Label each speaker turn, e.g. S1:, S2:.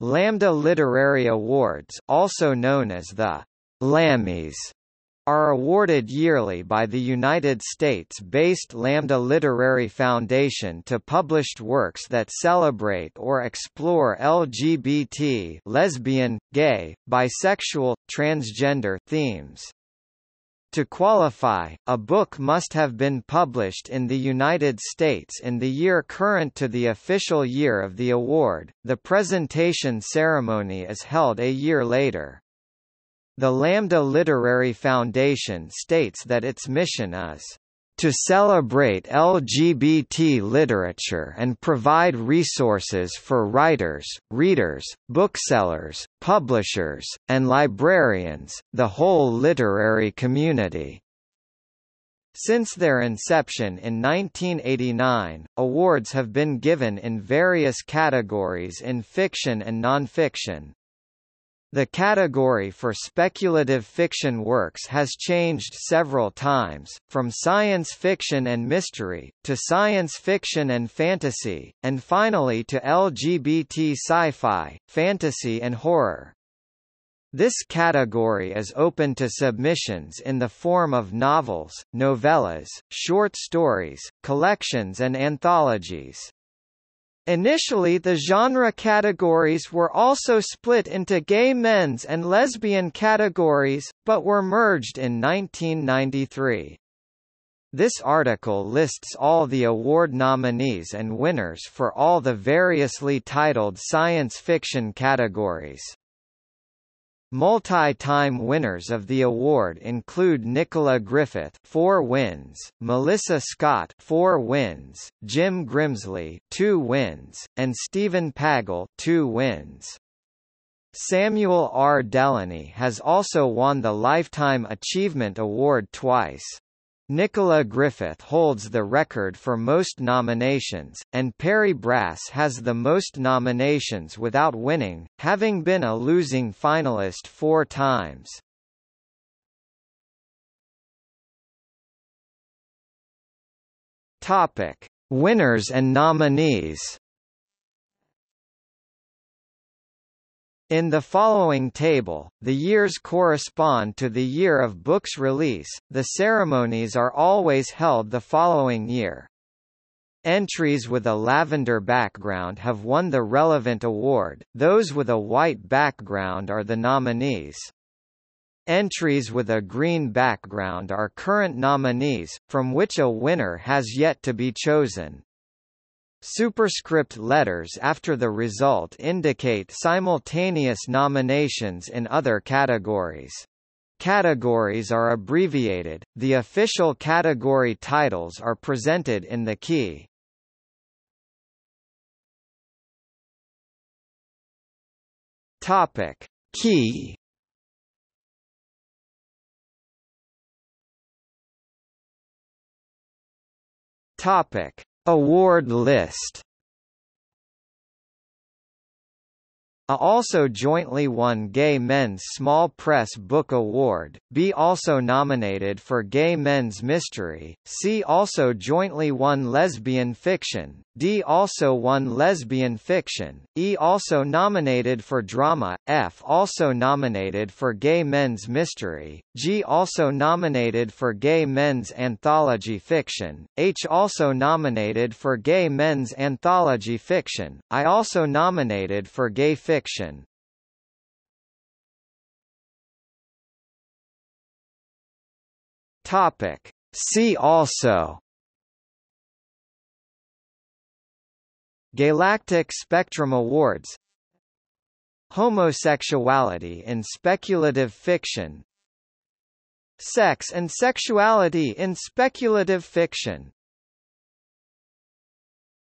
S1: Lambda Literary Awards also known as the Lammys are awarded yearly by the United States-based Lambda Literary Foundation to published works that celebrate or explore LGBT lesbian, gay, bisexual, transgender themes. To qualify, a book must have been published in the United States in the year current to the official year of the award. The presentation ceremony is held a year later. The Lambda Literary Foundation states that its mission is to celebrate LGBT literature and provide resources for writers, readers, booksellers, publishers, and librarians, the whole literary community. Since their inception in 1989, awards have been given in various categories in fiction and nonfiction, the category for speculative fiction works has changed several times, from science fiction and mystery, to science fiction and fantasy, and finally to LGBT sci-fi, fantasy and horror. This category is open to submissions in the form of novels, novellas, short stories, collections and anthologies. Initially the genre categories were also split into gay men's and lesbian categories, but were merged in 1993. This article lists all the award nominees and winners for all the variously titled science fiction categories. Multi-time winners of the award include Nicola Griffith, 4 wins, Melissa Scott, 4 wins, Jim Grimsley, 2 wins, and Stephen Pagel, 2 wins. Samuel R. Delany has also won the Lifetime Achievement Award twice. Nicola Griffith holds the record for most nominations, and Perry Brass has the most nominations without winning, having been a losing finalist four times. Topic: Winners and nominees. In the following table, the years correspond to the year of book's release, the ceremonies are always held the following year. Entries with a lavender background have won the relevant award, those with a white background are the nominees. Entries with a green background are current nominees, from which a winner has yet to be chosen. Superscript letters after the result indicate simultaneous nominations in other categories. Categories are abbreviated, the official category titles are presented in the key. Topic. Key Topic Award list A also jointly won Gay Men's Small Press Book Award, B also nominated for Gay Men's Mystery, C also jointly won Lesbian Fiction, D also won Lesbian Fiction, E also nominated for Drama, F also nominated for Gay Men's Mystery, G also nominated for Gay Men's Anthology Fiction, H also nominated for Gay Men's Anthology Fiction, I also nominated for Gay Fiction fiction. Topic. See also Gaylactic Spectrum Awards Homosexuality in speculative fiction Sex and sexuality in speculative fiction